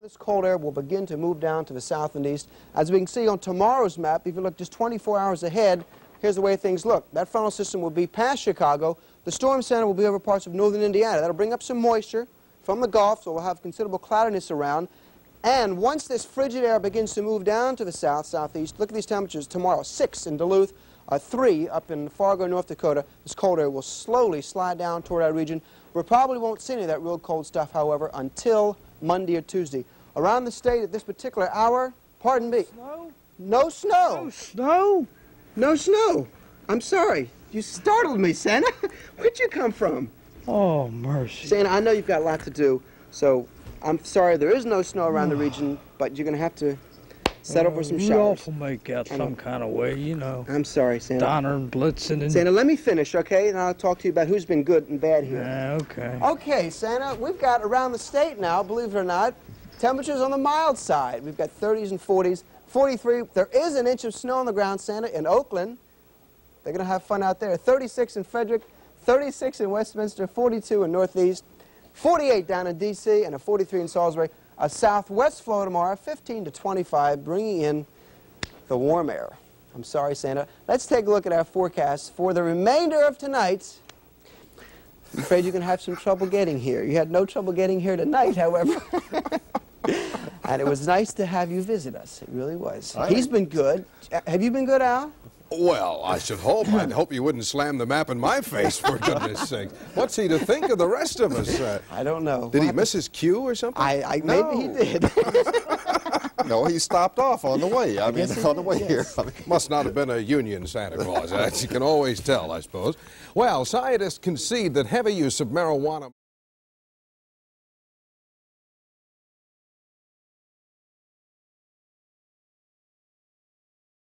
This cold air will begin to move down to the south and east. As we can see on tomorrow's map, if you look just 24 hours ahead, here's the way things look. That frontal system will be past Chicago. The storm center will be over parts of northern Indiana. That'll bring up some moisture from the Gulf, so we'll have considerable cloudiness around. And once this frigid air begins to move down to the south, southeast, look at these temperatures tomorrow. 6 in Duluth, uh, 3 up in Fargo, North Dakota. This cold air will slowly slide down toward our region. We probably won't see any of that real cold stuff, however, until Monday or Tuesday. Around the state at this particular hour, pardon me. Snow? No snow. No snow? No snow. I'm sorry. You startled me, Santa. Where'd you come from? Oh, mercy. Santa, I know you've got a lot to do, so I'm sorry there is no snow around the region, but you're going to have to settle for some Uh, showers. Rudolph will make out some kind of way, you know. I'm sorry, Santa. Donner and Blitzen and... Santa, let me finish, okay? And I'll talk to you about who's been good and bad here. Yeah, okay. Okay, Santa, we've got around the state now, believe it or not, temperatures on the mild side. We've got 30s and 40s. 43, there is an inch of snow on the ground, Santa, in Oakland. They're going to have fun out there. 36 in Frederick, 36 in Westminster, 42 in Northeast, 48 down in D.C., and a 43 in Salisbury. A southwest flow tomorrow, 15 to 25, bringing in the warm air. I'm sorry, Santa. Let's take a look at our forecast for the remainder of tonight. I'm afraid you're going to have some trouble getting here. You had no trouble getting here tonight, however. and it was nice to have you visit us. It really was. He's been good. Have you been good, Al? Well, I should hope. I'd hope you wouldn't slam the map in my face, for goodness sake. What's he to think of the rest of us? Uh, I don't know. did he We'll miss his cue or something? I, I No. maybe he did. No, he stopped off on the way. I mean, on the way did, here. yes. Must not have been a Union Santa Claus. As you can always tell, I suppose. Well, scientists concede that heavy use of marijuana.